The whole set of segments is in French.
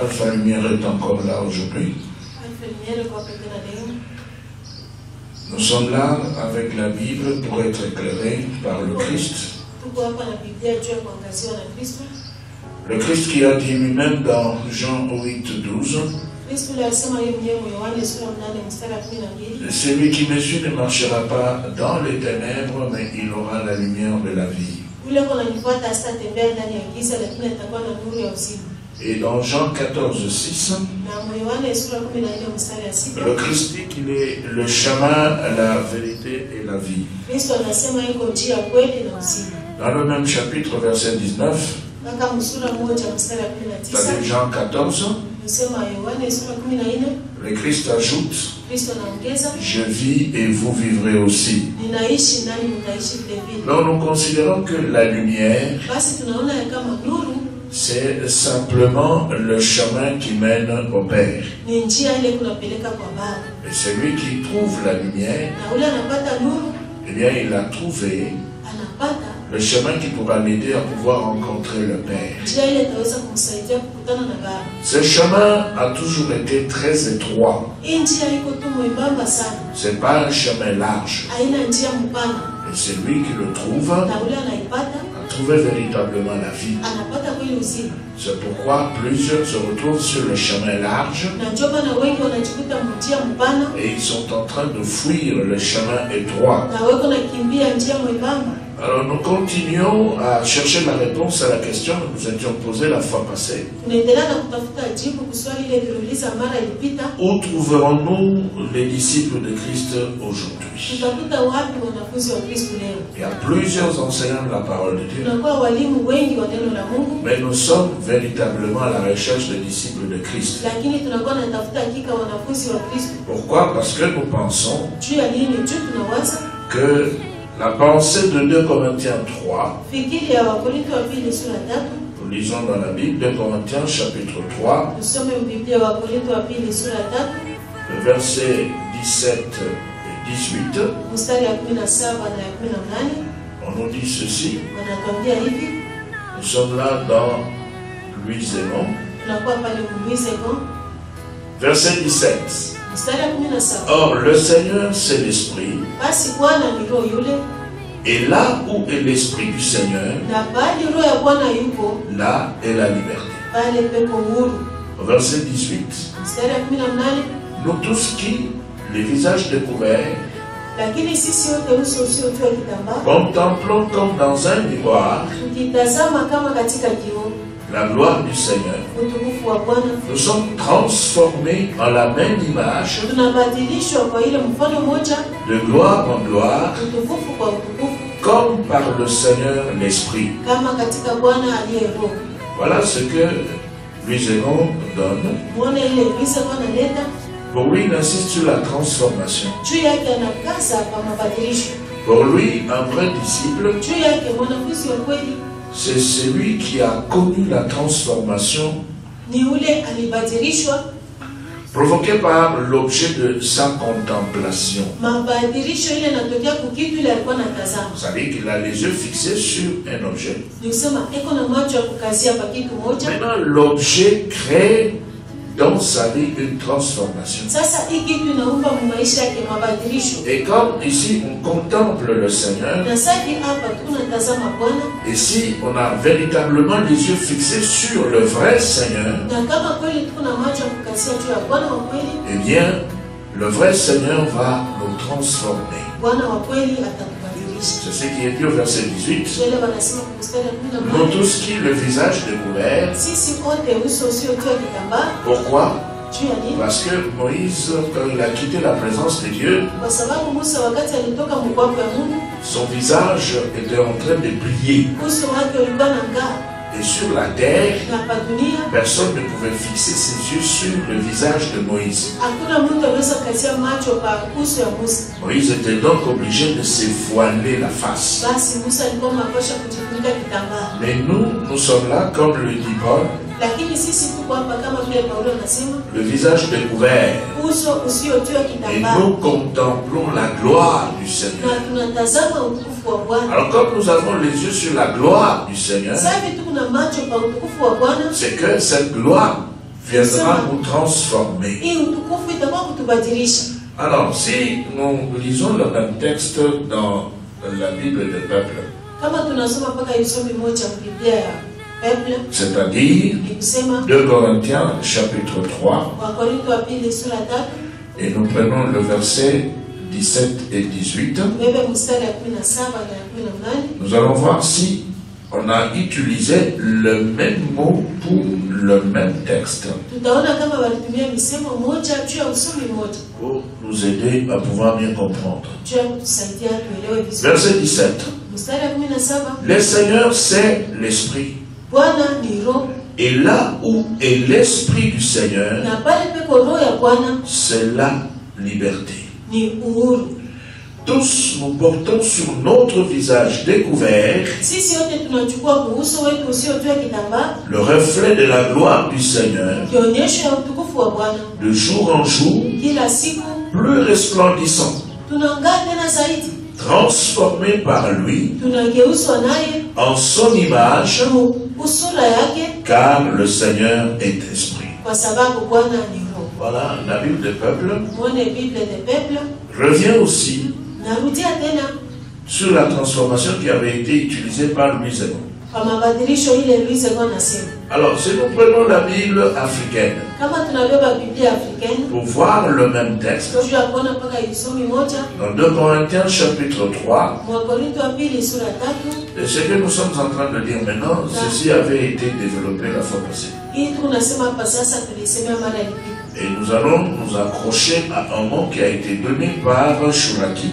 Alpha Lumière est encore là aujourd'hui. Nous sommes là avec la Bible pour être éclairés par le Christ. Le Christ qui a dit lui-même dans Jean 8, 12, Kristo yule alisema yeye mwenyewe mu Yohane sura ya 8 mstari wa 12, Celui qui me suit ne marchera pas dans les ténèbres, mais il aura la lumière de la vie. Et dans Jean 14, 6, Na mu Yohane sura ya 14 mstari wa 6, le Christ dit qu'il est le chemin, la vérité et la vie. Dans le même chapitre, verset 19, Kaka msura moja mstari wa 19, c'est-à-dire Jean 14, Nasema Yohane sura 14, le Christ ajoute, je vis et vous vivrez aussi. Donc nous considérons que la lumière, C'est simplement le chemin qui mène au Père. Et celui qui trouve la lumière, eh bien il a trouvé le chemin qui pourra l'aider à pouvoir rencontrer le Père. Ce chemin a toujours été très étroit. Sana, C'est pas un chemin large. Et celui qui le trouve trouvé véritablement la vie. C'est pourquoi plusieurs se retrouvent sur le chemin large et ils sont en train de fuir le chemin étroit. Alors nous continuons à chercher la réponse à la question que nous étions posée la fois passée. Où trouverons-nous les disciples de Christ aujourd'hui? Il y a plusieurs enseignants de la parole de Dieu, mais nous sommes véritablement à la recherche des disciples de Christ. Pourquoi? Parce que nous pensons que la pensée de 2 Corinthiens 3, fikiri ya Wakorinto wa pili sura tatu. nous lisons dans la Bible 2 Corinthiens chapitre 3, Tusome Biblia ya Wakorinto wa pili sura tatu le verset 17 et 18, mstari ya 17 na ya 18, on nous dit ceci. Nous sommes là dans Louis Gon, verset 17. Mstari ya 17. Or, le Seigneur, c'est l'Esprit, et là où est l'Esprit du Seigneur, là est la liberté. verset 18, Mstari ya 18, nous tous qui, les visages découverts, contemplons comme dans un miroir la gloire du Seigneur, nous sommes transformés en la même image, de gloire en gloire, comme par le Seigneur l'Esprit. Voilà ce que Louis Zénon donne. Pour lui, il insiste sur la transformation. Pour lui, un vrai disciple, c'est celui qui a connu la transformation provoquée par l'objet de sa contemplation. savez qu'il a les yeux fixés sur un objet. Maintenant, l'objet crée dans sa vie une transformation. Et comme ici on contemple le Seigneur, et si on a véritablement les yeux fixés sur le vrai Seigneur, eh bien, le vrai Seigneur va nous transformer. C'est ce qui est dit au verset 18. Shele wanasema kwa mstari wa kumi na Nous moja tous qui le visage découvert. kitambaa. Pourquoi? Parce que Moïse, quand il a quitté la présence de Dieu, son visage était en train de briller. Et sur la terre, personne ne pouvait fixer ses yeux sur le visage de Moïse. Moïse était donc obligé de se voiler la face. Mais nous, nous sommes là, comme le dit Paul, le visage découvert. Et nous contemplons la gloire du Seigneur. Alors comme nous avons les yeux sur la gloire du Seigneur, c'est que cette gloire viendra nous transformer. Alors, si nous lisons le même texte dans la Bible des peuples, C'est-à-dire ni kusema 2 Corinthiens chapitre 3, Wakorintho wa pili sura tatu et nous prenons le verset 17 et 18, bebe mstari ya kumi na saba na ya kumi na mnane nous allons voir si on a utilisé le même mot pour le même texte. Pour nous aider à pouvoir bien comprendre. Verset 17. Mstari ya kumi na saba Le Seigneur, c'est l'Esprit. Et là où est l'Esprit du Seigneur, c'est la liberté. Tous nous portons sur notre visage découvert le reflet de la gloire du Seigneur. de jour en jour, plus resplendissant, transformé par lui en son image, car le Seigneur est esprit. Voilà, la Bible des peuples. Revient aussi sur la transformation qui avait été utilisée par Louis Zénon. Alors, si nous prenons la Bible africaine pour voir le même texte, dans 2 Corinthiens chapitre 3, Mwakorintho wa pili sura tatu et ce que nous sommes en train de dire maintenant, ceci avait été développé la fois passée. Et nous allons nous accrocher à un mot qui a été donné par Shuraki.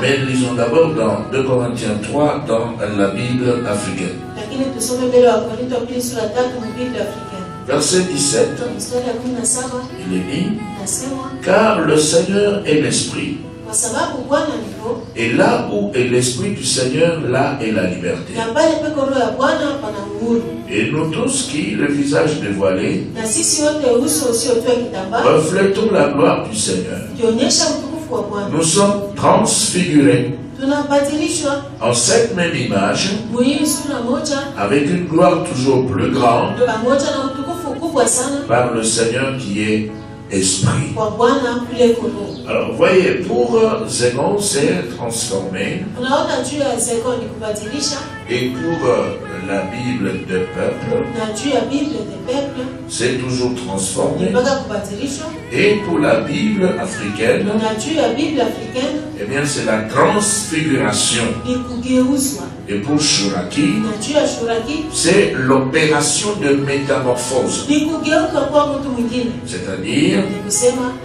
Mais lisons d'abord dans 2 Corinthiens 3 dans la Bible africaine. Verset 17, mstari ya kumi na saba il est dit, Car le Seigneur est l'Esprit, et là où est l'Esprit du Seigneur, là est la liberté. Et nous tous qui, le visage dévoilé, reflétons la gloire du Seigneur. Nous sommes transfigurés tunabadilishwa. En cette même image, muhii sura moja. avec une gloire toujours plus grande, pamoja na utukufu kubwa sana. par le Seigneur qui est Esprit. Alors, vous voyez, pour euh, Zénon, c'est transformé, Et pour euh, la Bible des peuples, c'est toujours transformé, et pour la Bible africaine eh bien, c'est la transfiguration. Et pour Shuraki, c'est l'opération de métamorphose. C'est-à-dire,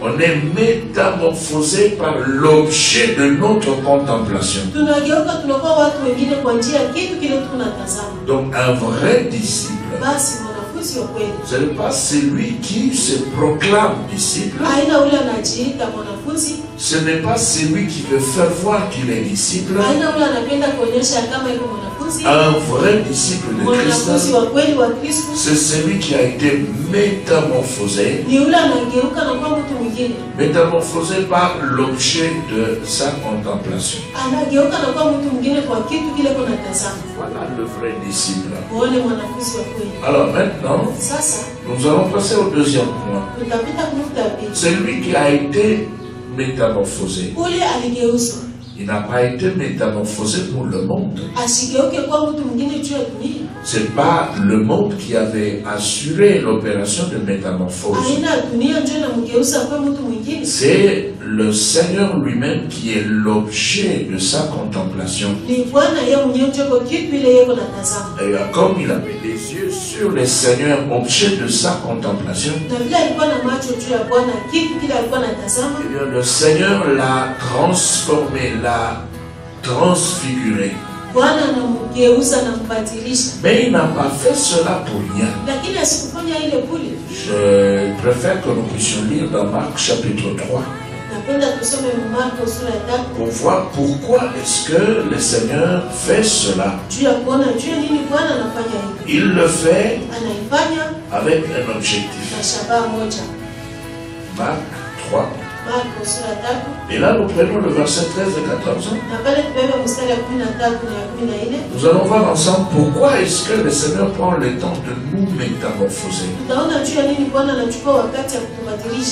on est métamorphosé par l'objet de notre contemplation. Donc, un vrai disciple, ce n'est pas celui qui se proclame disciple, ce n'est pas celui qui veut faire voir qu'il est disciple. Un vrai disciple de Christ, c'est celui qui a été métamorphosé, métamorphosé par l'objet de sa contemplation. Voilà le vrai disciple. Alors maintenant, nous allons passer au deuxième point. Celui qui a été métamorphosé, il n'a pas été métamorphosé pour le monde. dunia. C'est pas le monde qui avait assuré l'opération de métamorphose. C'est le Seigneur lui-même qui est l'objet de sa contemplation. Et comme il avait les yeux sur le Seigneur, objet de sa contemplation, eh le Seigneur l'a transformé, l'a transfiguré. Mais il n'a pas fait cela pour rien. Je préfère que nous puissions lire dans Marc chapitre 3 Pour voir pourquoi est-ce que le Seigneur fait cela. Il le fait avec un objectif. Marc 3, Et là, nous prenons le verset 13 et 14. na pale tubeba mstari ya kumi na tatu na ya kumi na nne Nous allons voir ensemble pourquoi est-ce que le Seigneur prend le temps de nous métamorphoser.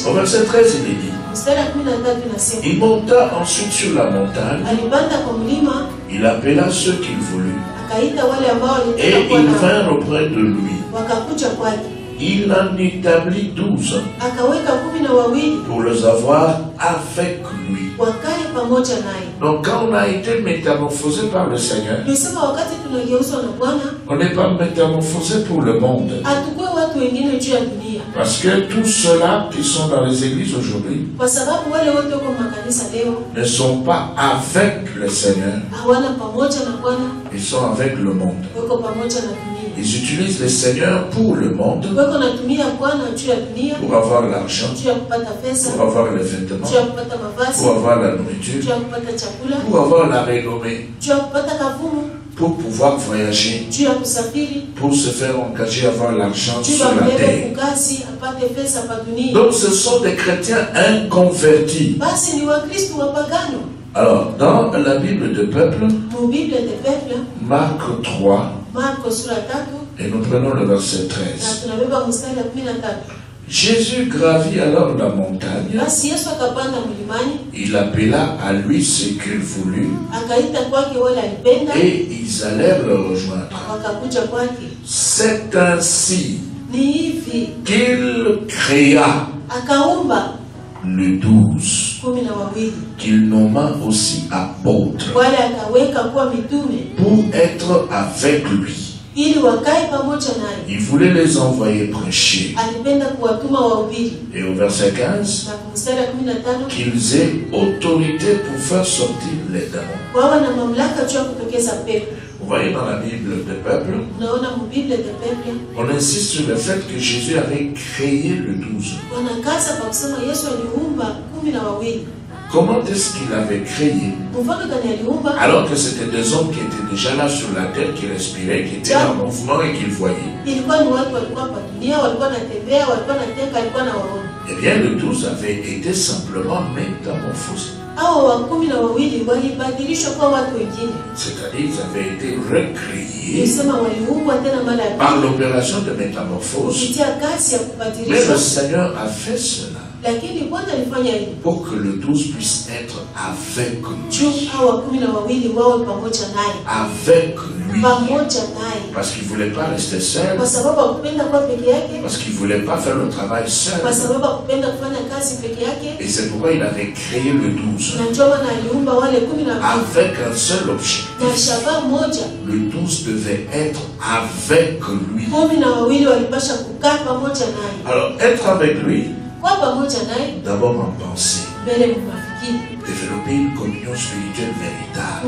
Au verset 13, il est dit, il monta ensuite sur la montagne, il appela ceux qu'il voulut, et ils vinrent auprès de lui. Il en établit douze. Pour les avoir avec lui. Donc quand on a été métamorphosé par le Seigneur, on n'est pas métamorphosé pour le monde. Parce que tous ceux-là qui sont dans les églises aujourd'hui ne sont pas avec le Seigneur, ils sont avec le monde. Ils utilisent le Seigneur pour le monde, pour avoir l'argent, pour avoir les vêtements, pour avoir la nourriture, pour avoir la renommée, pour pouvoir voyager, pour se faire engager, avoir l'argent sur la terre. Donc ce sont des chrétiens inconvertis. Alors, dans la bible de peuple Marc 3, marko sura tatu. Et nous prenons le verset na 13. tunabeba mstari ya kumi na tatu. Jésus gravit alors la montagne, basi yesu akapanda mlimani. Il appela à lui ce qu'il voulut, akaita kwake wale alipenda. Et ils allèrent le rejoindre. wakakuja kwake. C'est ainsi ni hivi. qu'il créa akaumba le douze, kumi na wawili. qu'il nomma aussi apôtres, wale akaweka kuwa mitume pour être avec lui. Il voulait les envoyer prêcher. Et au verset 15, na mstari ya kumi na tano qu'ils aient autorité pour faire sortir les démons. Vous voyez dans la Bible des peuples, on insiste sur le fait que Jésus avait créé le douze. Comment est-ce qu'il avait créé alors que c'était des hommes qui étaient déjà là sur la terre, qui respiraient, qui étaient en mouvement et qui voyaient. Eh bien, le douze avait été simplement métamorphosé. watu wengine C'est-à-dire qu'ils avaient été recréés par l'opération de métamorphose. Mais le Seigneur a fait cela pour que le douze puisse être avec naye Avec lui. Parce qu'il ne voulait pas rester seul. Parce qu'il ne voulait pas faire le travail seul. Et c'est pourquoi il avait créé le douze. na ndio maana aliumba wale kumi na wawili Avec un seul objectif. Le douze devait être avec lui. Alors, être avec lui, d'abord en pensée. Développer une communion spirituelle véritable.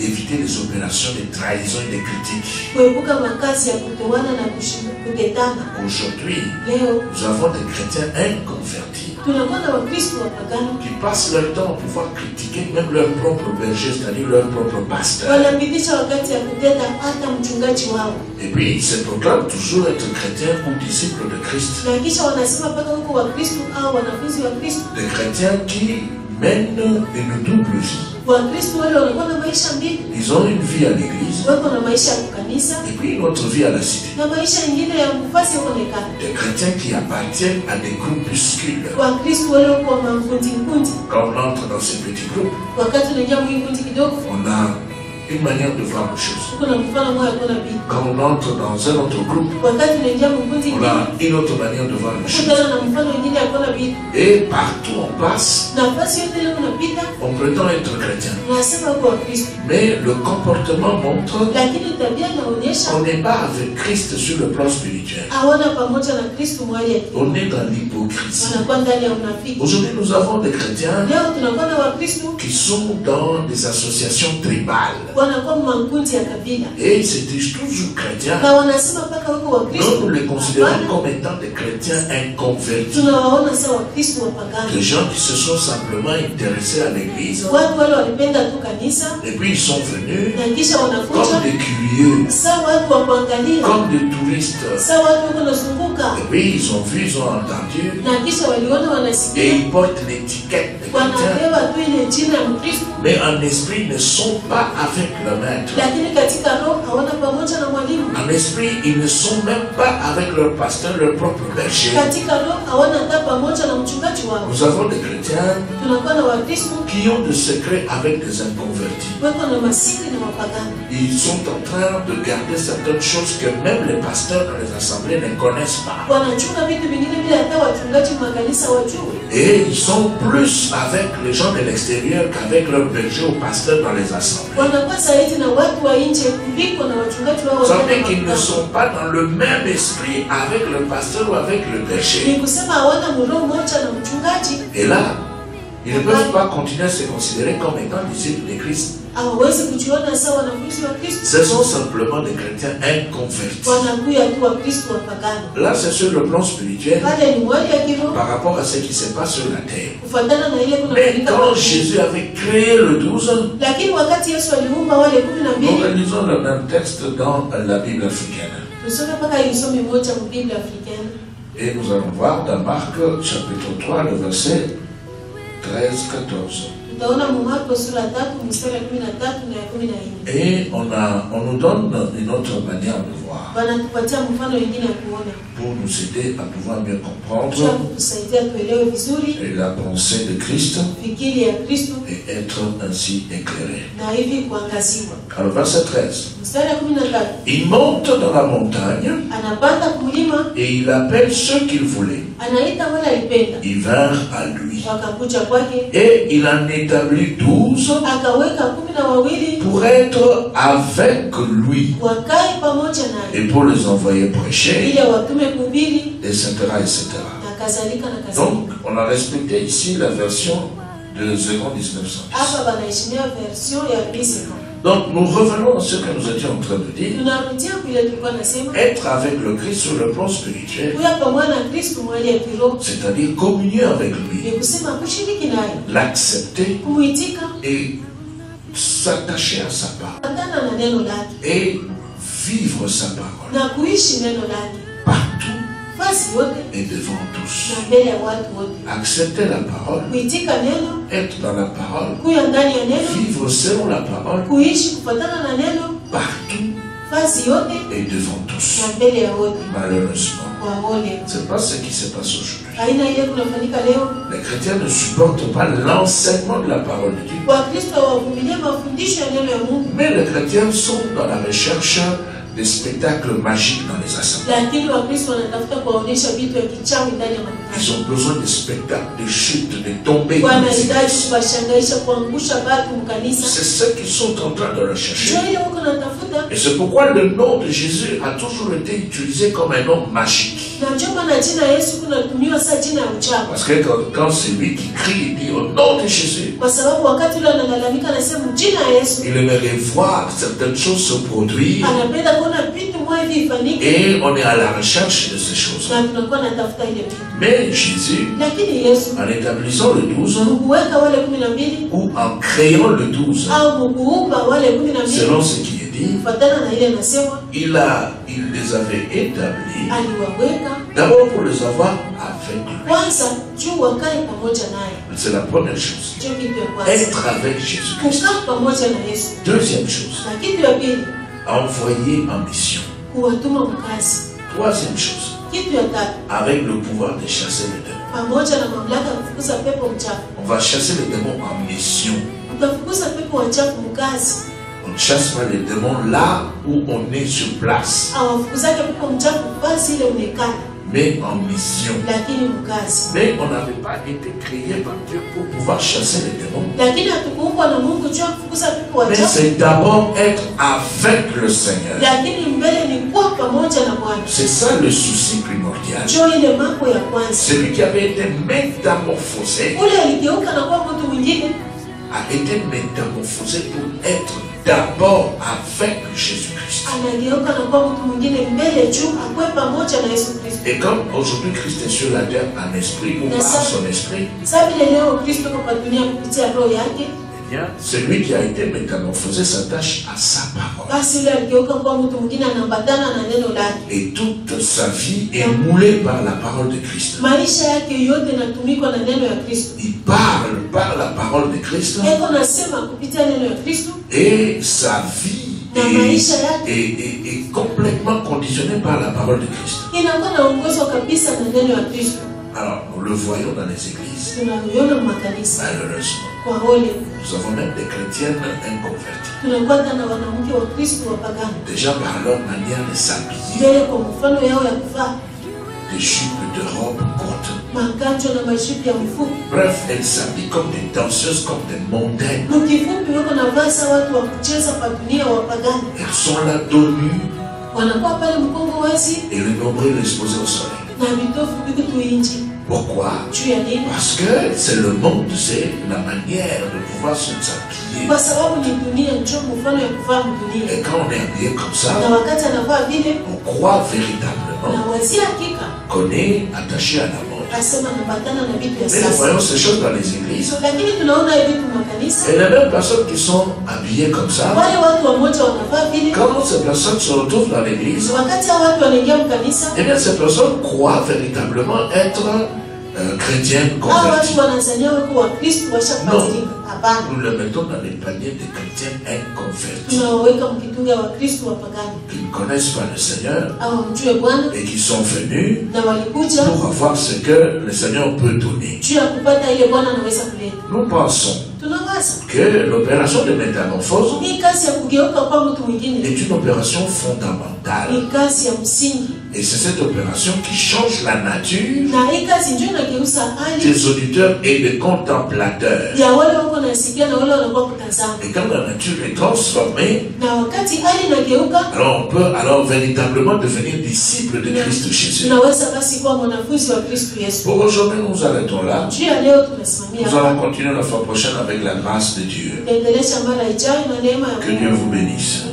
Éviter les opérations de trahison et de critique. kuepuka makazi ya kutoana na kushi- kutetana Aujourd'hui, nous avons des chrétiens inconvertis qui passent leur temps à pouvoir critiquer même leur propre berger, c'est-à-dire leur propre pasteur. Et puis, ils se proclament toujours être chrétiens ou disciples de Christ? Des chrétiens qui mènent une double vie. Wale wanakuwa na maisha mbili Ils ont une vie à l'église wako na maisha ya kukanisa. Et puis une autre vie à la cité. na maisha ingine ya kufasi kuonekana Des chrétiens qui appartiennent à des groupuscules. wakristu wale wako makundi nkundi Quand on entre dans ces petits groupes, wakati unaingia mwii kundi kidogo. On a une manière de voir les choses. Mfano Quand on entre dans un autre groupe, wakati unaingia mkundi on a une autre manière de voir les choses. na mfano Et partout on passe, nafasi yote ile unapita on prétend être chrétien. unasema Mais le comportement montre lakini tabia inaonyesha qu'on n'est pas avec Christ sur le plan spirituel. hawana pamoja na kristu mwali ya kiroho. On est dans l'hypocrisie. wanakuwa ndani ya unafiki Aujourd'hui, nous avons des chrétiens leo tunakuwa na wakristu qui sont dans des associations tribales. wanakuwa makundi ya kabila Et disent toujours chrétiens. Nous, nous les considérons comme étant des chrétiens inconvertis. Des gens qui se sont simplement intéressés à l'église. Et puis ils sont venus comme des curieux, comme des touristes. Et puis ils ont vu, ils ont entendu. Et ils portent l'étiquette de chrétien. Mais en esprit, ils ne sont pas avec le maître. En esprit, ils ne sont même pas avec leur pasteur, leur propre berger. Nous avons des chrétiens qui ont des secrets avec des inconvertis. Ils sont en train de garder certaines choses que même les pasteurs dans les assemblées ne connaissent pas. Et ils sont plus avec les gens de l'extérieur qu'avec leurs bergers ou pasteurs dans les assemblées. savez ya qu'ils ne sont pas dans le même esprit avec le pasteur ou avec le berger. Et là, ils ne peuvent pas continuer à se considérer comme étant disciples de Christ. Kristo. Ce sont simplement des chrétiens inconvertis. Là, c'est sur le plan spirituel. Par rapport à ce qui se passe sur la terre. Mais quand Jésus avait créé le 12, lakini wakati yesu aliumba wale kumi na nous relisons le même texte dans la Bible africaine. Et nous allons voir dans Marc chapitre 3, le verset 13-14. Et on, a, on nous donne une autre manière voir pour nous aider à pouvoir mieux comprendre la pensée de Christ et être ainsi éclairé. Alors, verset 13. mstari ya kumi na tatu Il monte dans la montagne et il appelle ceux qu'il voulait. Ils vinrent à lui. Et il en établit douze pour être avec lui et pour les envoyer prêcher, etc. etc. Donc, on a respecté ici la version de 2 1910. hapa banaheshimia version ya bisema Donc, nous revenons à ce que nous étions en train de dire. Être avec le Christ sur le plan spirituel, c'est-à-dire communier avec lui, l'accepter et s'attacher à sa parole et vivre sa parole. Partout. Et devant tous. Accepter la parole, être dans la parole, vivre selon la parole. Partout. Et devant tous. Malheureusement, c'est pas ce qui se passe aujourd'hui. Les chrétiens ne supportent pas l'enseignement de la parole de Dieu. mungu Mais les chrétiens sont dans la recherche des spectacles magiques dans les assemblées. Ils ont besoin de spectacles, de chutes, de tombées. mkanisa C'est ce qu'ils sont en train de rechercher. natafuta Et c'est pourquoi le nom de Jésus a toujours été utilisé comme un nom magique. Parce que quand, quand c'est lui qui crie, il dit au nom de Jésus, il aimerait voir certaines choses se produire et on est à la recherche de ces choses. Mais Jésus, en établissant le 12 mukuweka wale kumi na mbili ou en créant le 12, au mukuumba wale kumi na mbili selon ce qui est dit, il, a, il les avait établis d'abord pour les avoir avec lui. C'est la première chose. Être avec Jésus-Christ. yesu Deuxième chose, envoyer en mission. Troisième chose, avec le pouvoir de chasser les démons. On va chasser les démons en mission. Utafukuza pepo wachafu mkazi On ne chasse pas les démons là où on est sur place, mais en mission. Mais on n'avait pas été créé par Dieu pour pouvoir chasser les démons. Mais c'est d'abord être avec le Seigneur. C'est ça le souci primordial. Celui qui avait été métamorphosé a été métamorphosé pour être d'abord avec Jésus-Christ. Et comme aujourd'hui Christ est sur la terre en esprit ou par son esprit, Bien, celui qui a été métamorphosé s'attache à sa parole. Et toute sa vie est moulée par la parole de Christ. Il parle par la parole de Christ et sa vie est- est complètement conditionnée par la parole de Christ. Alors, nous le voyons dans les églises, malheureusement. Nous avons même des chrétiennes inconverties. Déjà par leur manière de s'habiller, des jupes de robes courtes. Bref, elles s'habillent comme des danseuses, comme des mondaines. Elles sont là dos nus et le nombril exposé au soleil. Pourquoi? Parce que c'est le monde, c'est la manière de pouvoir se s'habiller. Dunia, Et quand on est habillé comme ça, vile on croit véritablement qu'on est attaché à la Mais nous voyons ces choses dans les églises. Et les mêmes personnes qui sont habillées comme ça, quand ces personnes se retrouvent dans l'église, eh bien ces personnes croient véritablement être euh, washabadilika. Hapana, Nous les mettons dans les paniers des chrétiens inconvertis, qui ne connaissent pas le Seigneur Bwana et qui sont venus pour avoir ce que le Seigneur peut donner. Nous pensons que l'opération de métamorphose est une opération fondamentale. Et c'est cette opération qui change la nature des auditeurs et des contemplateurs. Et quand la nature est transformée, alors on peut alors véritablement devenir disciple de Christ Jésus. Pour aujourd'hui, nous arrêtons là. Nous allons continuer la fois prochaine avec la grâce de Dieu. Que Dieu vous bénisse.